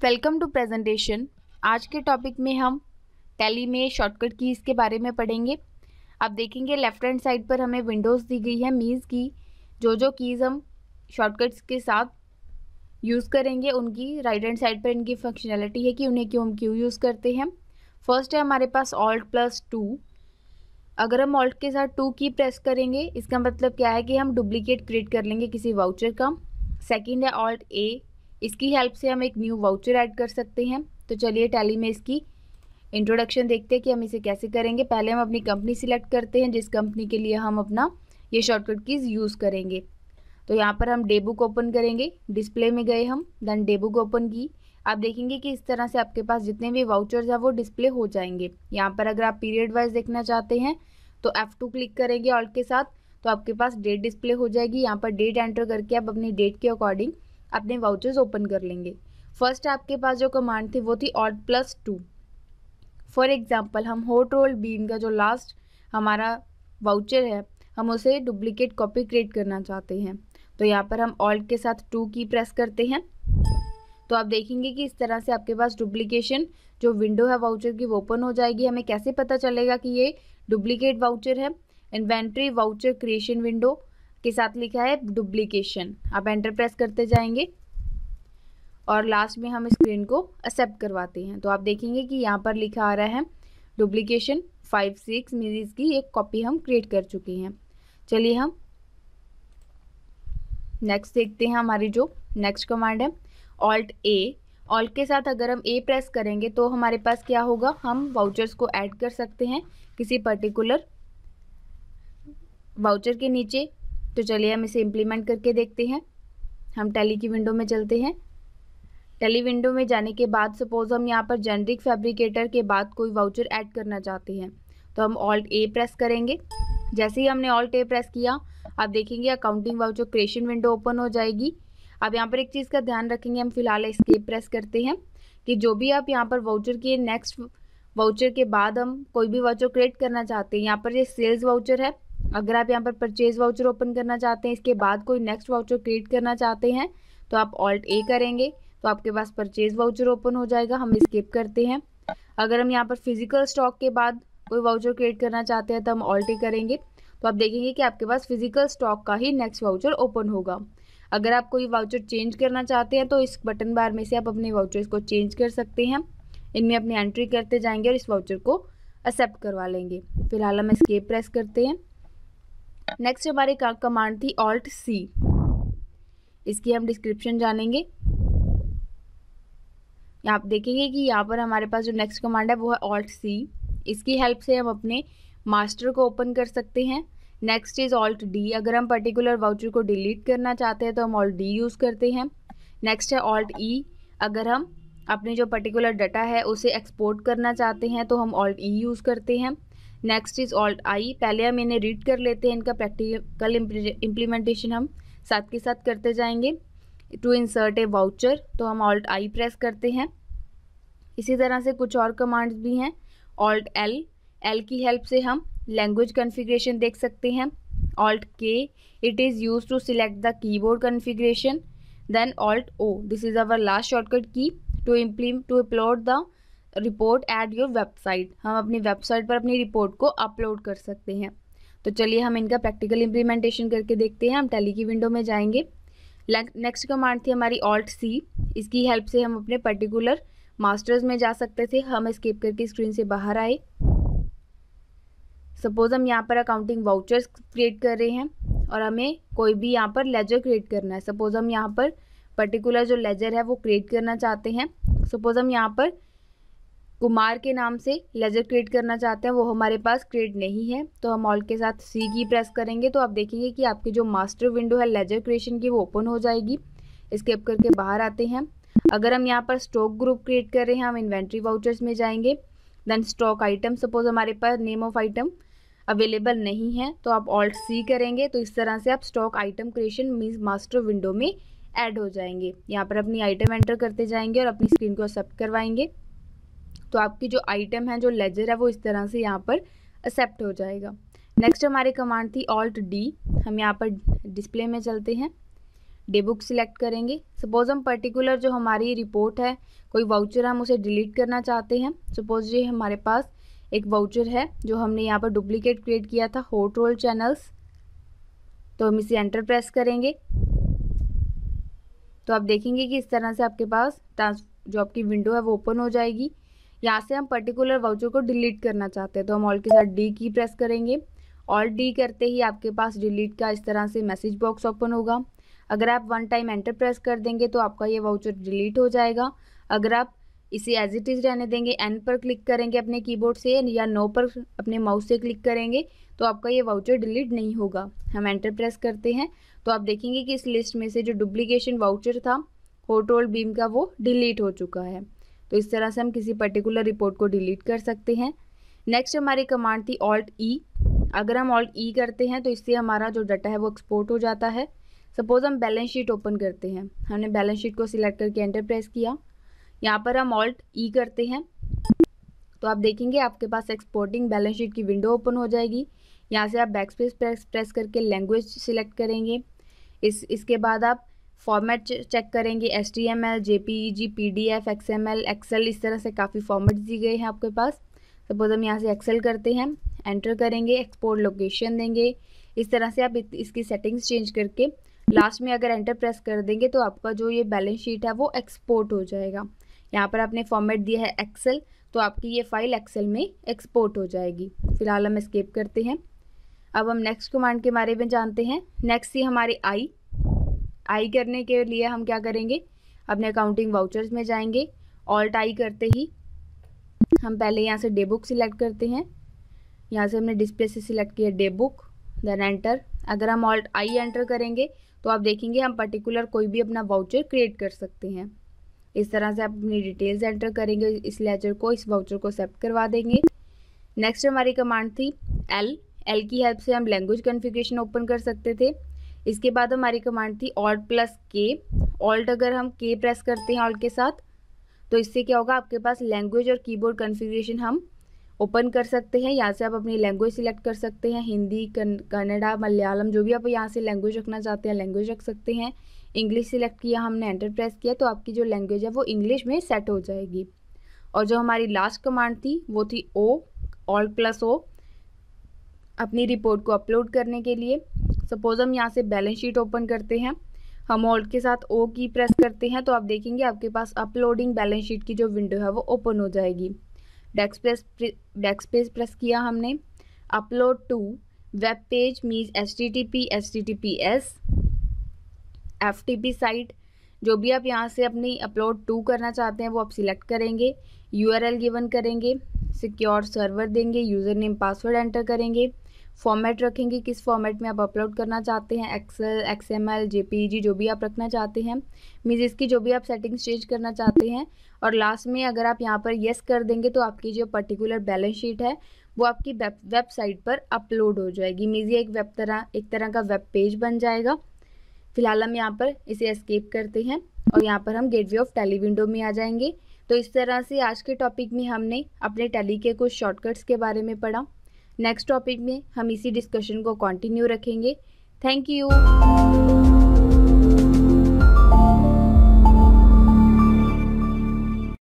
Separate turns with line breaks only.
Welcome to presentation. आज के topic में हम टैली में शॉर्टकट कीज़ के बारे में पढ़ेंगे। आप देखेंगे लेफ़्ट हैंड साइड पर हमें विंडोज़ दी गई है मीज़ की जो जो कीज़ हम शॉर्टकट्स के साथ यूज़ करेंगे, उनकी राइट हैंड साइड पर इनकी फंक्शनैलिटी है कि उन्हें क्यों हम क्यों यूज़ करते हैं। फ़र्स्ट है हमारे पास ऑल्ट प्लस टू अगर हम ऑल्ट के साथ टू की प्रेस करेंगे, इसका मतलब क्या है कि हम डुप्लीकेट क्रिएट कर लेंगे किसी वाउचर का। सेकेंड है ऑल्ट ए इसकी हेल्प से हम एक न्यू वाउचर ऐड कर सकते हैं। तो चलिए टैली में इसकी इंट्रोडक्शन देखते हैं कि हम इसे कैसे करेंगे। पहले हम अपनी कंपनी सिलेक्ट करते हैं, जिस कंपनी के लिए हम अपना ये शॉर्टकट कीज़ यूज़ करेंगे। तो यहाँ पर हम डे बुक ओपन करेंगे। डिस्प्ले में गए हम देन डे बुक ओपन की। आप देखेंगे कि इस तरह से आपके पास जितने भी वाउचर्स हैं, वो डिस्प्ले हो जाएँगे। यहाँ पर अगर आप पीरियड वाइज देखना चाहते हैं तो F2 क्लिक करेंगे ऑल्ट के साथ तो आपके पास डेट डिस्प्ले हो जाएगी। यहाँ पर डेट एंटर करके आप अपनी डेट के अकॉर्डिंग अपने वाउचर्स ओपन कर लेंगे। फ़र्स्ट आपके पास जो कमांड थी, वो थी alt plus two for example हम होट रोल बीन का जो लास्ट हमारा वाउचर है, हम उसे डुप्लीकेट कॉपी क्रिएट करना चाहते हैं। तो यहाँ पर हम ऑल्ट के साथ टू की प्रेस करते हैं। तो आप देखेंगे कि इस तरह से आपके पास डुप्लीकेशन जो विंडो है वाउचर की, वो ओपन हो जाएगी। हमें कैसे पता चलेगा कि ये डुप्लीकेट वाउचर है? इन्वेंट्री वाउचर क्रिएशन विंडो के साथ लिखा है डुप्लीकेशन। आप एंटर प्रेस करते जाएँगे और लास्ट में हम स्क्रीन को एक्सेप्ट करवाते हैं। तो आप देखेंगे कि यहाँ पर लिखा आ रहा है डुप्लीकेशन फाइव सिक्स मीरीज की एक कॉपी हम क्रिएट कर चुके हैं। चलिए हम नेक्स्ट देखते हैं हमारी जो नेक्स्ट कमांड है ऑल्ट ए ऑल्ट के साथ अगर हम ए प्रेस करेंगे तो हमारे पास क्या होगा? हम वाउचर्स को ऐड कर सकते हैं किसी पर्टिकुलर वाउचर के नीचे। तो चलिए हम इसे इम्प्लीमेंट करके देखते हैं। हम टैली की विंडो में चलते हैं। टैली विंडो में जाने के बाद सपोज़ हम यहाँ पर जेनरिक फैब्रिकेटर के बाद कोई वाउचर ऐड करना चाहते हैं तो हम ऑल्ट ए प्रेस करेंगे। जैसे ही हमने ऑल्ट ए प्रेस किया, आप देखेंगे accounting voucher creation window open हो जाएगी। अब यहाँ पर एक चीज़ का ध्यान रखेंगे, हम फ़िलहाल स्केप प्रेस करते हैं कि जो भी आप यहाँ पर वाउचर के नेक्स्ट वाउचर के बाद हम कोई भी वाउचर क्रिएट करना चाहते हैं। यहाँ पर ये सेल्स वाउचर है। अगर आप यहाँ पर परचेज वाउचर ओपन करना चाहते हैं, इसके बाद कोई नेक्स्ट वाउचर क्रिएट करना चाहते हैं तो आप ऑल्ट ए करेंगे तो आपके पास परचेज वाउचर ओपन हो जाएगा, हम स्किप करते हैं। अगर हम यहाँ पर फ़िज़िकल स्टॉक के बाद कोई वाउचर क्रिएट करना चाहते हैं तो हम ऑल्ट ए करेंगे तो आप देखेंगे कि आपके पास फ़िज़िकल स्टॉक का ही नेक्स्ट वाउचर ओपन होगा। अगर आप कोई वाउचर चेंज करना चाहते हैं तो इस बटन बार में से आप अपने वाउचर्स को चेंज कर सकते हैं। इनमें अपनी एंट्री करते जाएँगे और इस वाउचर को एक्सेप्ट करवा लेंगे। फ़िलहाल हम स्केप प्रेस करते हैं। नेक्स्ट हमारी कमांड थी ऑल्ट सी इसकी हम डिस्क्रिप्शन जानेंगे। आप देखेंगे कि यहाँ पर हमारे पास जो नेक्स्ट कमांड है वो है ऑल्ट सी इसकी हेल्प से हम अपने मास्टर को ओपन कर सकते हैं। नेक्स्ट इज़ ऑल्ट डी अगर हम पर्टिकुलर वाउचर को डिलीट करना चाहते हैं तो हम ऑल्ट डी यूज़ करते हैं। नेक्स्ट है ऑल्ट ई e, अगर हम अपने जो पर्टिकुलर डाटा है उसे एक्सपोर्ट करना चाहते हैं तो हम ऑल्ट ई यूज़ करते हैं। नेक्स्ट इज़ ऑल्ट आई पहले हम इन्हें रीड कर लेते हैं, इनका प्रैक्टिकल इम्प्लीमेंटेशन हम साथ के साथ करते जाएँगे। टू इंसर्ट ए वाउचर तो हम ऑल्ट आई प्रेस करते हैं। इसी तरह से कुछ और कमांड्स भी हैं। ऑल्ट एल एल की हेल्प से हम लैंग्वेज कन्फिग्रेशन देख सकते हैं। Alt K it is use to select the keyboard configuration then alt O this is our last shortcut key to implement to upload the report at your website हम अपनी website पर अपनी report को upload कर सकते हैं। तो चलिए हम इनका प्रैक्टिकल इम्प्लीमेंटेशन करके देखते हैं। हम टेली की विंडो में जाएँगे। नेक्स्ट कमांड थी हमारी ऑल्ट सी इसकी हेल्प से हम अपने पर्टिकुलर मास्टर्स में जा सकते थे। हम स्किप करके स्क्रीन से बाहर आए। सपोज़ हम यहाँ पर अकाउंटिंग वाउचर्स क्रिएट कर रहे हैं और हमें कोई भी यहाँ पर लेजर क्रिएट करना है। सपोज़ हम यहाँ पर पर्टिकुलर जो लेजर है वो क्रिएट करना चाहते हैं। सपोज़ हम यहाँ पर कुमार के नाम से लेजर क्रिएट करना चाहते हैं, वो हमारे पास क्रिएट नहीं है। तो हम ऑल के साथ सी की प्रेस करेंगे तो आप देखेंगे कि आपकी जो मास्टर विंडो है, लेजर क्रिएशन की, वो ओपन हो जाएगी। स्केप करके बाहर आते हैं। अगर हम यहाँ पर स्टॉक ग्रुप क्रिएट कर रहे हैं, हम इन्वेंट्री वाउचर्स में जाएँगे। देन स्टॉक आइटम, सपोज़ हमारे पास नेम ऑफ़ आइटम अवेलेबल नहीं है तो आप ऑल्ट सी करेंगे तो इस तरह से आप stock item creation means master window में ऐड हो जाएँगे। यहाँ पर अपनी आइटम एंटर करते जाएँगे और अपनी स्क्रीन को एक्सेप्ट करवाएँगे। तो आपकी जो आइटम है, जो लेजर है, वो इस तरह से यहाँ पर एक्सेप्ट हो जाएगा। नेक्स्ट हमारी कमांड थी ऑल्ट डी हम यहाँ पर डिस्प्ले में चलते हैं। डे बुक सिलेक्ट करेंगे। सपोज़ हम पर्टिकुलर जो हमारी रिपोर्ट है, कोई वाउचर हम उसे डिलीट करना चाहते हैं। सपोज़ ये हमारे पास एक वाउचर है, जो हमने यहाँ पर डुप्लीकेट क्रिएट किया था हॉट रोल चैनल्स तो हम इसे एंटर प्रेस करेंगे। तो आप देखेंगे कि इस तरह से आपके पास ट्रांस जो आपकी विंडो है, वो ओपन हो जाएगी। यहाँ से हम पर्टिकुलर वाउचर को डिलीट करना चाहते हैं तो हम ऑल के साथ डी की प्रेस करेंगे। ऑल डी करते ही आपके पास डिलीट का इस तरह से मैसेज बॉक्स ओपन होगा। अगर आप वन टाइम एंटर प्रेस कर देंगे तो आपका ये वाउचर डिलीट हो जाएगा। अगर आप इसे एज इट इज़ रहने देंगे एन पर क्लिक करेंगे अपने कीबोर्ड से या नो पर अपने माउस से क्लिक करेंगे तो आपका ये वाउचर डिलीट नहीं होगा। हम एंटर प्रेस करते हैं। तो आप देखेंगे कि इस लिस्ट में से जो डुप्लीकेशन वाउचर था होटोल बीम का वो डिलीट हो चुका है। तो इस तरह से हम किसी पर्टिकुलर रिपोर्ट को डिलीट कर सकते हैं। नेक्स्ट हमारी कमांड थी ऑल्ट ई e। अगर हम ऑल्ट ई e करते हैं तो इससे हमारा जो डाटा है वो एक्सपोर्ट हो जाता है। सपोज़ हम बैलेंस शीट ओपन करते हैं। हमने बैलेंस शीट को सिलेक्ट करके एंटर प्रेस किया। यहाँ पर हम ऑल्ट ई e करते हैं। तो आप देखेंगे आपके पास एक्सपोर्टिंग बैलेंस शीट की विंडो ओपन हो जाएगी। यहाँ से आप बैक स्पेस प्रेस प्रेस करके लैंग्वेज सिलेक्ट करेंगे। इस, इसके बाद आप फॉर्मेट चेक करेंगे S T M L J P E G P D F X M L excel इस तरह से काफ़ी फॉर्मेट दिए गए हैं आपके पास। सपोज़ हम यहाँ से एक्सेल करते हैं एंटर करेंगे एक्सपोर्ट लोकेशन देंगे। इस तरह से आप इसकी सेटिंग्स चेंज करके लास्ट में अगर एंटर प्रेस कर देंगे तो आपका जो ये बैलेंस शीट है वो एक्सपोर्ट हो जाएगा। यहाँ पर आपने फॉर्मेट दिया है एक्सेल तो आपकी ये फ़ाइल एक्सेल में एक्सपोर्ट हो जाएगी। फ़िलहाल हम स्केप करते हैं। अब हम नेक्स्ट कमांड के बारे में जानते हैं। नेक्स्ट ही हमारी आई आई करने के लिए हम क्या करेंगे? अपने अकाउंटिंग वाउचर्स में जाएँगे ऑल्ट आई करते ही हम पहले यहाँ से डे बुक सिलेक्ट करते हैं। यहाँ से हमने डिस्प्ले से सिलेक्ट किया डे बुक देन एंटर अगर हम ऑल्ट आई एंटर करेंगे तो आप देखेंगे हम पर्टिकुलर कोई भी अपना वाउचर क्रिएट कर सकते हैं। इस तरह से आप अपनी डिटेल्स एंटर करेंगे, इस लेजर को, इस वाउचर को एक्सेप्ट करवा देंगे। नेक्स्ट हमारी कमांड थी एल एल की हेल्प से हम लैंग्वेज कन्फिग्रेशन ओपन कर सकते थे। इसके बाद हमारी कमांड थी ऑल्ट प्लस के ऑल्ट अगर हम के प्रेस करते हैं ऑल्ट के साथ तो इससे क्या होगा? आपके पास लैंग्वेज और कीबोर्ड कन्फिग्रेशन हम ओपन कर सकते हैं। यहाँ से आप अपनी लैंग्वेज सिलेक्ट कर सकते हैं। हिंदी कन्नड़ा, मलयालम, जो भी आप यहाँ से लैंग्वेज रखना चाहते हैं लैंग्वेज रख सकते हैं। इंग्लिश सिलेक्ट किया, हमने एंटर प्रेस किया तो आपकी जो लैंग्वेज है वो इंग्लिश में सेट हो जाएगी। और जो हमारी लास्ट कमांड थी, वो थी ओ ऑल प्लस ओ अपनी रिपोर्ट को अपलोड करने के लिए। सपोज़ हम यहाँ से बैलेंस शीट ओपन करते हैं, हम ऑल्ट के साथ ओ की प्रेस करते हैं तो आप देखेंगे आपके पास अपलोडिंग बैलेंस शीट की जो विंडो है वो ओपन हो जाएगी। Desk press desk page press किया हमने। Upload to web page means H T T P H T T P S F T P site जो भी आप यहाँ से अपनी अपलोड टू करना चाहते हैं वो आप सिलेक्ट करेंगे यू आर एल गिवन करेंगे सिक्योर सर्वर देंगे यूज़र नेम पासवर्ड एंटर करेंगे। फॉर्मेट रखेंगे, किस फॉर्मेट में आप अपलोड करना चाहते हैं excel X M L J भी आप रखना चाहते हैं मीन्स इसकी जो भी आप सेटिंग्स चेंज करना चाहते हैं, और लास्ट में अगर आप यहाँ पर येस कर देंगे तो आपकी जो पर्टिकुलर बैलेंस शीट है, वो आपकी वेबसाइट पर अपलोड हो जाएगी। मीज़ ये एक वेब तरह, एक तरह का वेब पेज बन जाएगा। फ़िलहाल हम यहाँ पर इसे एस्केप करते हैं, और यहाँ पर हम गेटवे ऑफ़ टेली विंडो में आ जाएँगे। तो इस तरह से आज के टॉपिक में हमने अपने टेली के कुछ शॉर्टकट्स के बारे में पढ़ा। नेक्स्ट टॉपिक में हम इसी डिस्कशन को कंटिन्यू रखेंगे. Thank you